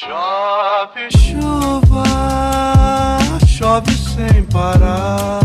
Chove chuva, chove sem parar.